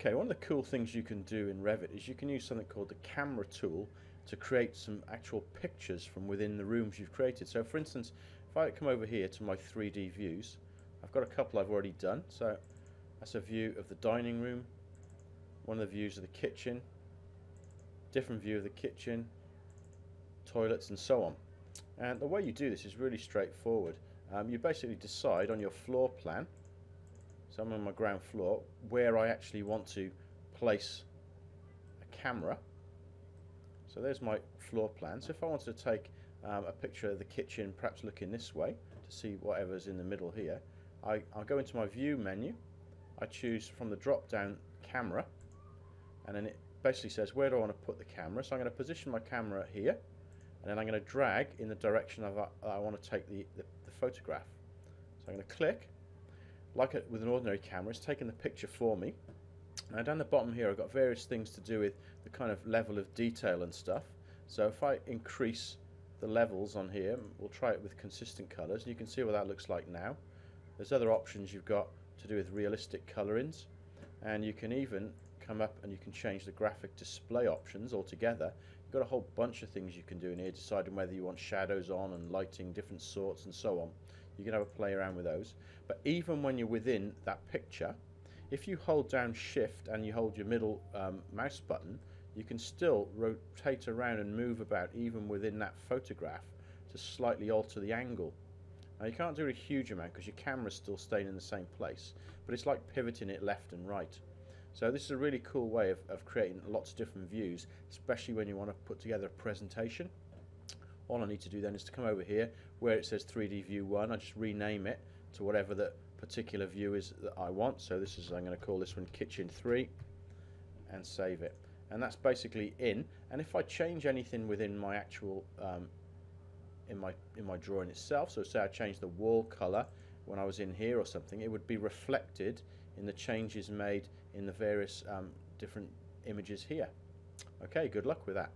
Okay, one of the cool things you can do in Revit is you can use something called the camera tool to create some actual pictures from within the rooms you've created. So for instance, if I come over here to my 3D views, I've got a couple I've already done. So that's a view of the dining room, one of the views of the kitchen, different view of the kitchen, toilets and so on. And the way you do this is really straightforward. Um, you basically decide on your floor plan so I'm on my ground floor where I actually want to place a camera. So there's my floor plan. So if I wanted to take um, a picture of the kitchen perhaps looking this way to see whatever's in the middle here I, I'll go into my view menu. I choose from the drop down camera. And then it basically says where do I want to put the camera? So I'm going to position my camera here. And then I'm going to drag in the direction of uh, I want to take the, the, the photograph. So I'm going to click like a, with an ordinary camera, it's taken the picture for me. Now down the bottom here I've got various things to do with the kind of level of detail and stuff. So if I increase the levels on here, we'll try it with consistent colours. And you can see what that looks like now. There's other options you've got to do with realistic colorings and you can even come up and you can change the graphic display options altogether. You've got a whole bunch of things you can do in here, deciding whether you want shadows on and lighting, different sorts and so on. You can have a play around with those. But even when you're within that picture, if you hold down shift and you hold your middle um, mouse button, you can still rotate around and move about even within that photograph to slightly alter the angle. Now you can't do a huge amount because your camera's still staying in the same place, but it's like pivoting it left and right. So this is a really cool way of, of creating lots of different views, especially when you want to put together a presentation. All I need to do then is to come over here where it says 3D view 1, I just rename it to whatever the particular view is that I want. So this is, I'm going to call this one kitchen 3 and save it. And that's basically in. And if I change anything within my actual um, in my in my drawing itself so say I change the wall color when I was in here or something it would be reflected in the changes made in the various um, different images here okay good luck with that